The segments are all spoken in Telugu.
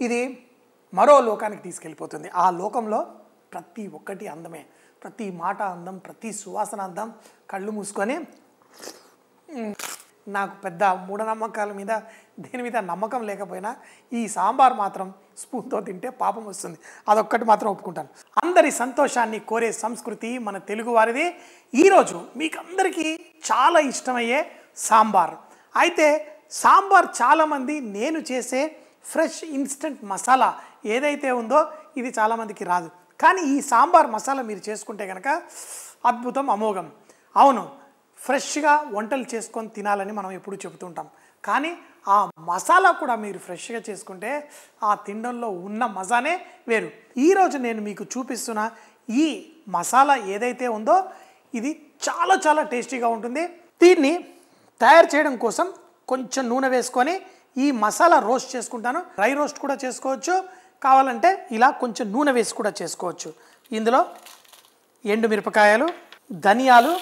ఇది మరో లోకానికి తీసుకెళ్ళిపోతుంది. ఆ లోకంలో ప్రతి ఒక్కటి అందమే. ప్రతి మాట అందం ప్రతి సువాసన అందం కళ్ళు మూసుకొని నాకు పెద్ద మూఢనమ్మకాల మీద దేని మీద నమ్మకం లేకపోయినా ఈ సాంబార్ మాత్రం స్పూన్తో తింటే పాపం వస్తుంది. అదొక్కటి మాత్రం ఒప్పుకుంటాను. అందరి సంతోషాన్ని కోరే సంస్కృతి మన తెలుగువారిది ఈరోజు మీకు అందరికీ చాలా ఇష్టమయ్యే సాంబార్. అయితే సాంబార్ చాలామంది నేను చేసే ఫ్రెష్ ఇన్స్టంట్ మసాలా ఏదైతే ఉందో ఇది చాలామందికి రాదు. కానీ ఈ సాంబార్ మసాలా మీరు చేసుకుంటే కనుక అద్భుతం అమోఘం. అవును ఫ్రెష్గా వంటలు చేసుకొని తినాలని మనం ఎప్పుడు చెబుతుంటాం. కానీ ఆ మసాలా కూడా మీరు ఫ్రెష్గా చేసుకుంటే ఆ తినడంలో ఉన్న మజానే వేరు. ఈరోజు నేను మీకు చూపిస్తున్న ఈ మసాలా ఏదైతే ఉందో ఇది చాలా చాలా టేస్టీగా ఉంటుంది. దీన్ని తయారు చేయడం కోసం కొంచెం నూనె వేసుకొని ఈ మసాలా రోస్ట్ చేసుకుంటాను. డ్రై రోస్ట్ కూడా చేసుకోవచ్చు. కావాలంటే ఇలా కొంచెం నూనె వేసి కూడా చేసుకోవచ్చు. ఇందులో ఎండు మిరపకాయలు ధనియాలు.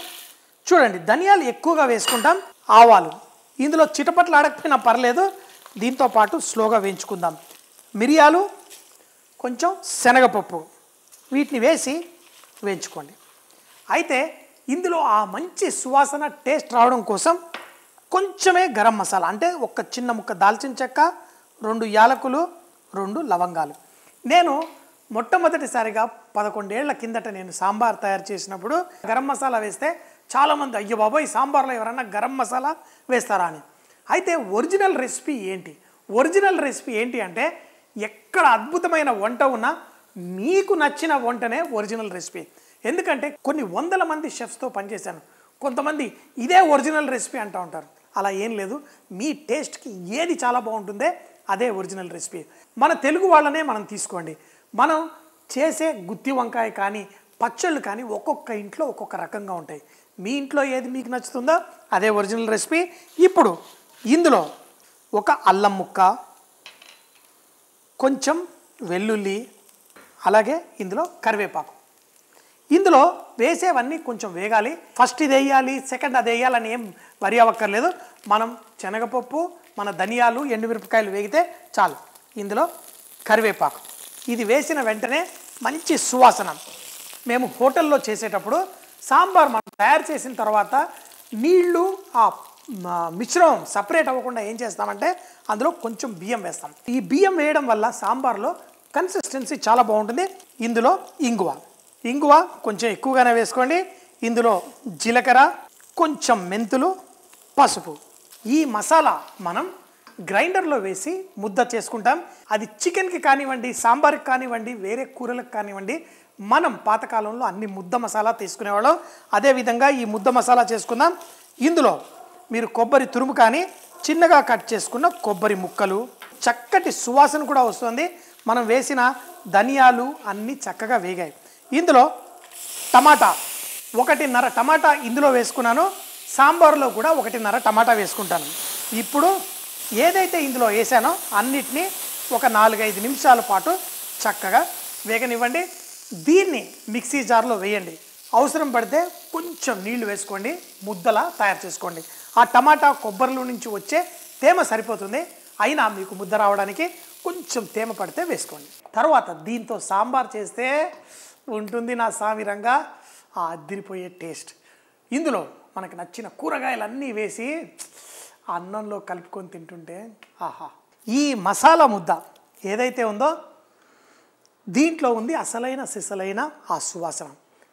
చూడండి ధనియాలు ఎక్కువగా వేసుకుంటాం. ఆవాలు. ఇందులో చిటపట్లు ఆడకపోయినా పర్లేదు. దీంతో పాటు స్లోగా వేయించుకుందాం. మిరియాలు కొంచెం శనగపప్పు. వీటిని వేసి వేయించుకోండి. అయితే ఇందులో ఆ మంచి సువాసన టేస్ట్ రావడం కోసం కొంచెమే గరం మసాలా అంటే ఒక చిన్న ముక్క దాల్చిన చెక్క రెండు యాలకులు రెండు లవంగాలు. నేను మొట్టమొదటిసారిగా పదకొండేళ్ళ కిందట నేను సాంబార్ తయారు చేసినప్పుడు గరం మసాలా వేస్తే చాలామంది అయ్యో బాబోయ్ సాంబార్లో ఎవరన్నా గరం మసాలా వేస్తారా? అని. అయితే ఒరిజినల్ రెసిపీ ఏంటి? ఒరిజినల్ రెసిపీ ఏంటి అంటే ఎక్కడ అద్భుతమైన వంట ఉన్నా మీకు నచ్చిన వంటనే ఒరిజినల్ రెసిపీ. ఎందుకంటే కొన్ని వందల మంది షెఫ్స్తో పనిచేశాను. కొంతమంది ఇదే ఒరిజినల్ రెసిపీ అంటూ ఉంటారు. అలా ఏం లేదు. మీ టేస్ట్కి ఏది చాలా బాగుంటుందే అదే ఒరిజినల్ రెసిపీ. మన తెలుగు వాళ్ళనే మనం తీసుకోండి. మనం చేసే గుత్తి వంకాయ కానీ పచ్చళ్ళు కానీ ఒక్కొక్క ఇంట్లో ఒక్కొక్క రకంగా ఉంటాయి. మీ ఇంట్లో ఏది మీకు నచ్చుతుందో అదే ఒరిజినల్ రెసిపీ. ఇప్పుడు ఇందులో ఒక అల్లం ముక్క కొంచెం వెల్లుల్లి అలాగే ఇందులో కరివేపాకు. ఇందులో వేసేవన్నీ కొంచెం వేగాలి. ఫస్ట్ ఇది వేయాలి సెకండ్ అది వేయాలని ఏం వరి అవ్వక్కర్లేదు. మనం శనగపప్పు మన ధనియాలు ఎండుమిరపకాయలు వేగితే చాలు. ఇందులో కరివేపాకు. ఇది వేసిన వెంటనే మంచి సువాసన. మేము హోటల్లో చేసేటప్పుడు సాంబార్ మనం తయారు చేసిన తర్వాత నీళ్ళు ఆ మిశ్రమం సపరేట్ అవ్వకుండా ఏం చేస్తామంటే అందులో కొంచెం బియ్యం వేస్తాం. ఈ బియ్యం వేయడం వల్ల సాంబార్లో కన్సిస్టెన్సీ చాలా బాగుంటుంది. ఇందులో ఇంగువ. ఇంగువ కొంచెం ఎక్కువగానే వేసుకోండి. ఇందులో జీలకర్ర కొంచెం మెంతులు పసుపు. ఈ మసాలా మనం గ్రైండర్లో వేసి ముద్ద చేసుకుంటాం. అది చికెన్కి కానివ్వండి సాంబార్కి కానివ్వండి వేరే కూరలకు కానివ్వండి మనం పాతకాలంలో అన్ని ముద్ద మసాలా తీసుకునేవాళ్ళం. అదేవిధంగా ఈ ముద్ద మసాలా చేసుకుందాం. ఇందులో మీరు కొబ్బరి తురుము కానీ చిన్నగా కట్ చేసుకున్న కొబ్బరి ముక్కలు చక్కటి సువాసన కూడా వస్తుంది. మనం వేసిన ధనియాలు అన్నీ చక్కగా వేగాయి. ఇందులో టమాటా ఒకటిన్నర టమాటా ఇందులో వేసుకున్నాను. సాంబార్లో కూడా ఒకటిన్నర టమాటా వేసుకుంటాను. ఇప్పుడు ఏదైతే ఇందులో వేసానో అన్నిటినీ ఒక నాలుగైదు నిమిషాల పాటు చక్కగా వేగనివ్వండి. దీన్ని మిక్సీ జార్లో వేయండి. అవసరం పడితే కొంచెం నీళ్ళు వేసుకోండి. ముద్దలా తయారు చేసుకోండి. ఆ టమాటా కొబ్బరిలో నుంచి వచ్చే తేమ సరిపోతుంది. అయినా మీకు ముద్ద రావడానికి కొంచెం తేమ పడితే వేసుకోండి. తర్వాత దీంతో సాంబార్ చేస్తే ఉంటుంది నా సామిరంగా ఆ అద్దిరిపోయే టేస్ట్. ఇందులో మనకు నచ్చిన కూరగాయలన్నీ వేసి ఆ అన్నంలో కలుపుకొని తింటుంటే ఆహా. ఈ మసాలా ముద్ద ఏదైతే ఉందో దీంట్లో ఉంది అసలైన సిసలైన ఆ సువాసన.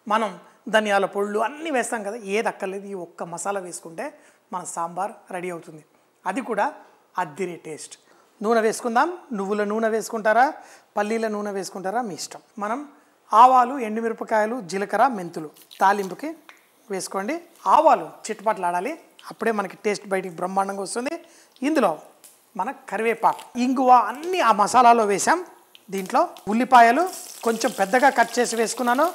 మనం ధనియాల పొళ్ళు అన్నీ వేస్తాం కదా ఏది అక్కర్లేదు ఈ ఒక్క మసాలా వేసుకుంటే మన సాంబార్ రెడీ అవుతుంది. అది కూడా అద్దిరి టేస్ట్. నూనె వేసుకుందాం. నువ్వుల నూనె వేసుకుంటారా? పల్లీల నూనె వేసుకుంటారా? మీ ఇష్టం. మనం ఆవాలు ఎండుమిరపకాయలు జీలకర్ర మెంతులు తాలింపుకి వేసుకోండి. ఆవాలు చిట్టుపట్లాడాలి అప్పుడే మనకి టేస్ట్ బయటికి బ్రహ్మాండంగా వస్తుంది. ఇందులో మన కరివేపాకు ఇంగువ అన్నీ ఆ మసాలాలో వేసాం దీంట్లో ఉల్లిపాయలు కొంచెం పెద్దగా కట్ చేసి వేసుకున్నాను.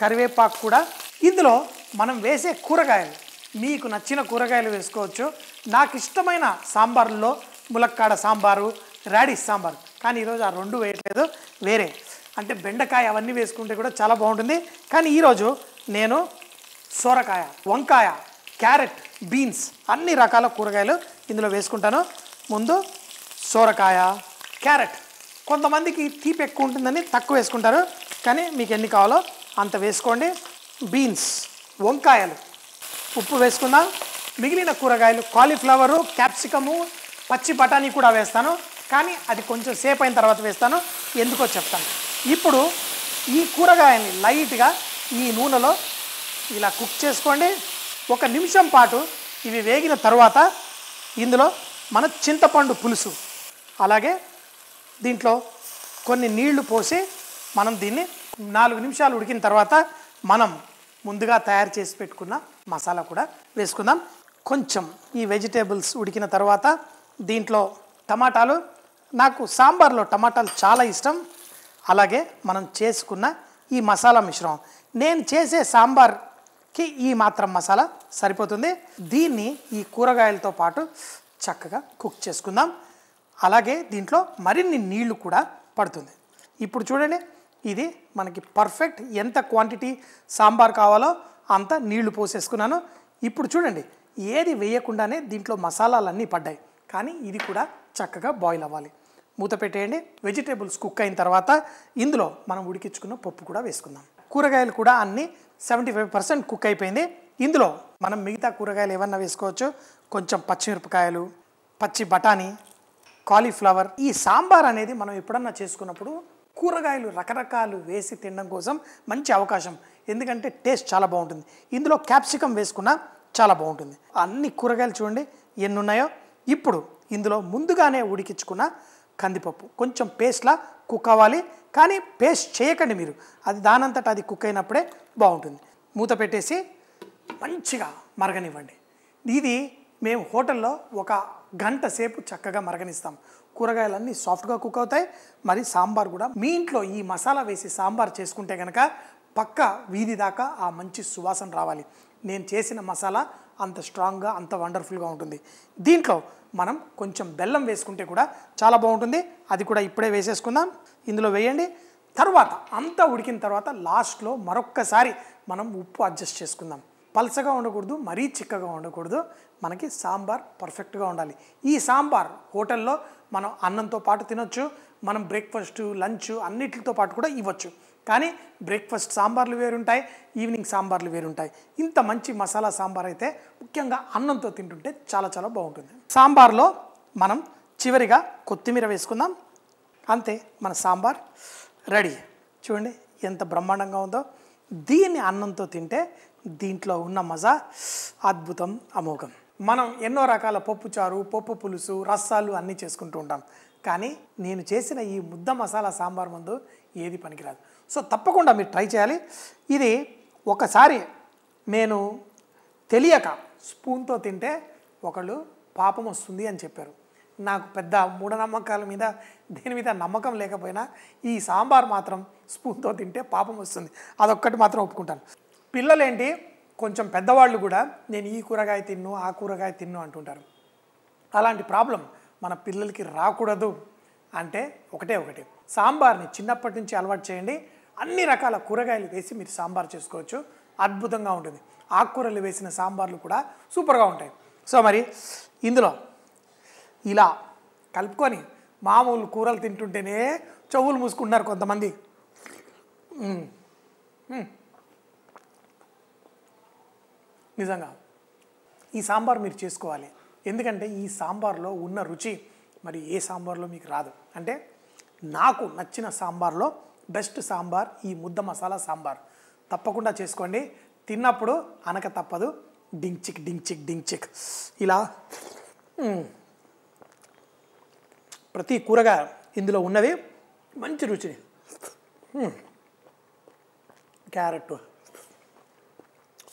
కరివేపాకు కూడా. ఇందులో మనం వేసే కూరగాయలు మీకు నచ్చిన కూరగాయలు వేసుకోవచ్చు. నాకు ఇష్టమైన సాంబార్లో ములక్కాడ సాంబారు రాడిష్ సాంబార్. కానీ ఈరోజు ఆ రెండు వేయట్లేదు. వేరే. అంటే బెండకాయ అవన్నీ వేసుకుంటే కూడా చాలా బాగుంటుంది. కానీ ఈరోజు నేను సొరకాయ వంకాయ క్యారెట్ బీన్స్ అన్ని రకాల కూరగాయలు ఇందులో వేసుకుంటాను. ముందు సొరకాయ క్యారెట్. కొంతమందికి తీపి ఎక్కువ ఉంటుందని తక్కువ వేసుకుంటారు. కానీ మీకు ఎన్ని కావాలో అంత వేసుకోండి. బీన్స్ వంకాయలు. ఉప్పు వేసుకుందాం. మిగిలిన కూరగాయలు కాలీఫ్లవరు క్యాప్సికము పచ్చి బఠానీ కూడా వేస్తాను. కానీ అది కొంచెం సేపు అయిన తర్వాత వేస్తాను. ఎందుకో చెప్తాను. ఇప్పుడు ఈ కూరగాయల్ని లైట్గా ఈ నూనెలో ఇలా కుక్ చేసుకోండి. ఒక నిమిషం పాటు ఇవి వేగిన తర్వాత ఇందులో మన చింతపండు పులుసు. అలాగే దీంట్లో కొన్ని నీళ్ళు పోసి మనం దీన్ని నాలుగు నిమిషాలు ఉడికిన తర్వాత మనం ముందుగా తయారు చేసి పెట్టుకున్న మసాలా కూడా వేసుకుందాం. కొంచెం ఈ వెజిటేబుల్స్ ఉడికిన తర్వాత దీంట్లో టమాటాలు నాకు సాంబార్లో టమాటాలు చాలా ఇష్టం. అలాగే మనం చేసుకున్న ఈ మసాలా మిశ్రమం. నేను చేసే సాంబార్ కి ఈ మాత్రం మసాలా సరిపోతుంది. దీన్ని ఈ కూరగాయలతో పాటు చక్కగా కుక్ చేసుకుందాం. అలాగే దీంట్లో మరిన్ని నీళ్ళు కూడా పడుతుంది. ఇప్పుడు చూడండి ఇది మనకి పర్ఫెక్ట్ ఎంత క్వాంటిటీ సాంబార్ కావాలో అంత నీళ్ళు పోసేసుకున్నాను. ఇప్పుడు చూడండి ఏది వేయకుండానే దీంట్లో మసాలాలన్నీ పడ్డాయి. కానీ ఇది కూడా చక్కగా బాయిల్ అవ్వాలి. మూత పెట్టేయండి. వెజిటేబుల్స్ కుక్ అయిన తర్వాత ఇందులో మనం ఉడికించుకున్న పప్పు కూడా వేసుకుందాం. కూరగాయలు కూడా అన్నీ సెవెంటీ ఫైవ్ పర్సెంట్ కుక్ అయిపోయింది. ఇందులో మనం మిగతా కూరగాయలు ఏమన్నా వేసుకోవచ్చు. కొంచెం పచ్చిమిరపకాయలు పచ్చి బఠానీ కాలీఫ్లవర్. ఈ సాంబార్ అనేది మనం ఎప్పుడన్నా చేసుకున్నప్పుడు కూరగాయలు రకరకాలు వేసి తినడం కోసం మంచి అవకాశం. ఎందుకంటే టేస్ట్ చాలా బాగుంటుంది. ఇందులో క్యాప్సికం వేసుకున్నా చాలా బాగుంటుంది. అన్ని కూరగాయలు చూడండి ఎన్ని ఉన్నాయో ఇప్పుడు ఇందులో ముందుగానే ఉడికించుకున్న కందిపప్పు. కొంచెం పేస్ట్లా కుక్ అవ్వాలి. కానీ పేస్ట్ చేయకండి మీరు. అది దానంతట అది కుక్ అయినప్పుడే బాగుంటుంది. మూత పెట్టేసి మంచిగా మరగనివ్వండి. ఇది మేము హోటల్లో ఒక గంట సేపు చక్కగా మరగనిస్తాం. కూరగాయలన్నీ సాఫ్ట్గా కుక్ అవుతాయి. మరి సాంబార్ కూడా మీ ఇంట్లో ఈ మసాలా వేసి సాంబార్ చేసుకుంటే కనుక పక్క వీధి దాకా ఆ మంచి సువాసన రావాలి. నేను చేసిన మసాలా అంత స్ట్రాంగ్గా అంత వండర్ఫుల్గా ఉంటుంది. దీంట్లో మనం కొంచెం బెల్లం వేసుకుంటే కూడా చాలా బాగుంటుంది. అది కూడా ఇప్పుడే వేసేసుకుందాం. ఇందులో వేయండి. తర్వాత అంతా ఉడికిన తర్వాత లాస్ట్లో మరొక్కసారి మనం ఉప్పు అడ్జస్ట్ చేసుకుందాం. పలసగా ఉండకూడదు మరీ చిక్కగా ఉండకూడదు. మనకి సాంబార్ పర్ఫెక్ట్గా ఉండాలి. ఈ సాంబార్ హోటల్లో మనం అన్నంతో పాటు తినొచ్చు. మనం బ్రేక్ఫాస్ట్ లంచ్ అన్నిటితో పాటు కూడా ఇవ్వచ్చు. కానీ బ్రేక్ఫాస్ట్ సాంబార్లు వేరుంటాయి ఈవినింగ్ సాంబార్లు వేరుంటాయి. ఇంత మంచి మసాలా సాంబార్ అయితే ముఖ్యంగా అన్నంతో తింటుంటే చాలా చాలా బాగుంటుంది. సాంబార్లో మనం చివరిగా కొత్తిమీర వేసుకుందాం. అంతే మన సాంబార్ రెడీ. చూడండి ఎంత బ్రహ్మాండంగా ఉందో. దీన్ని అన్నంతో తింటే దీంట్లో ఉన్న మజా అద్భుతం అమోఘం. మనం ఎన్నో రకాల పప్పుచారు పప్పు పులుసు రసాలు అన్నీ చేసుకుంటూ ఉంటాం. కానీ నేను చేసిన ఈ ముద్ద మసాలా సాంబార్ ముందు ఏది పనికిరాదు. సో తప్పకుండా మీరు ట్రై చేయాలి. ఇది ఒకసారి నేను తెలియక స్పూన్తో తింటే ఒకళ్ళు పాపం వస్తుంది అని చెప్పారు. నాకు పెద్ద మూఢనమ్మకాల మీద దేని మీద నమ్మకం లేకపోయినా ఈ సాంబార్ మాత్రం స్పూన్తో తింటే పాపం వస్తుంది. అదొక్కటి మాత్రం ఒప్పుకుంటాను. పిల్లలేంటి? కొంచెం పెద్దవాళ్ళు కూడా నేను ఈ కూరగాయ తిన్ను ఆ కూరగాయ తిన్ను అంటుంటారు. అలాంటి ప్రాబ్లం మన పిల్లలకి రాకూడదు. అంటే ఒకటే ఒకటి. సాంబార్ని చిన్నప్పటి నుంచి అలవాటు చేయండి. అన్ని రకాల కూరగాయలు వేసి మీరు సాంబార్ చేసుకోవచ్చు. అద్భుతంగా ఉంటుంది. ఆకుకూరలు వేసిన సాంబార్లు కూడా సూపర్గా ఉంటాయి. సో మరి ఇందులో ఇలా కలుపుకొని మామూలు కూరలు తింటుంటేనే చెవులు మూసుకుంటున్నారు కొంతమంది. నిజంగా ఈ సాంబార్ మీరు చేసుకోవాలి. ఎందుకంటే ఈ సాంబార్లో ఉన్న రుచి మరి ఏ సాంబార్లో మీకు రాదు. అంటే నాకు నచ్చిన సాంబార్లో బెస్ట్ సాంబార్ ఈ ముద్ద మసాలా సాంబార్. తప్పకుండా చేసుకోండి. తిన్నప్పుడు అనక తప్పదు. డింగ్ చిక్ డింగ్ చిక్ డింగ్ చిక్ ఇలా ప్రతి కూరగాయ ఇందులో ఉన్నవి మంచి రుచి క్యారెట్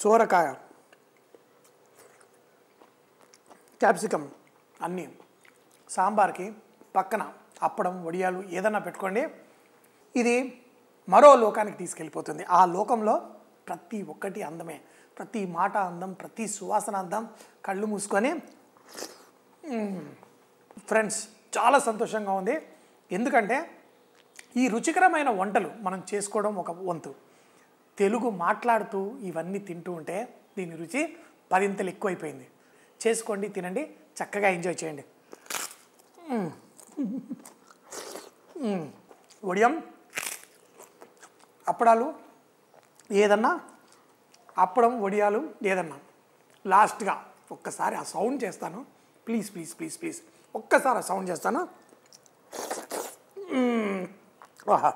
సోరకాయ క్యాప్సికమ్ అన్నీ సాంబార్కి పక్కన అప్పడం వడియాలు ఏదన్నా పెట్టుకోండి. ఇది మరో లోకానికి తీసుకెళ్ళిపోతుంది. ఆ లోకంలో ప్రతి ఒక్కటి అందమే. ప్రతి మాట అందం ప్రతి సువాసన అందం కళ్ళు మూసుకొని ఫ్రెండ్స్ చాలా సంతోషంగా ఉంది. ఎందుకంటే ఈ రుచికరమైన వంటలు మనం చేసుకోవడం ఒక వంతు. తెలుగు మాట్లాడుతూ ఇవన్నీ తింటూ ఉంటే దీని రుచి పదింతలు ఎక్కువైపోయింది. చేసుకోండి తినండి చక్కగా ఎంజాయ్ చేయండి. వడియం అప్పడాలు ఏదన్నా అప్పడం వడియాలు ఏదన్నా. లాస్ట్గా ఒక్కసారి ఆ సౌండ్ చేస్తాను. Please please please please. ఒక్కసారి ఆ సౌండ్ చేస్తాను. ఆహా.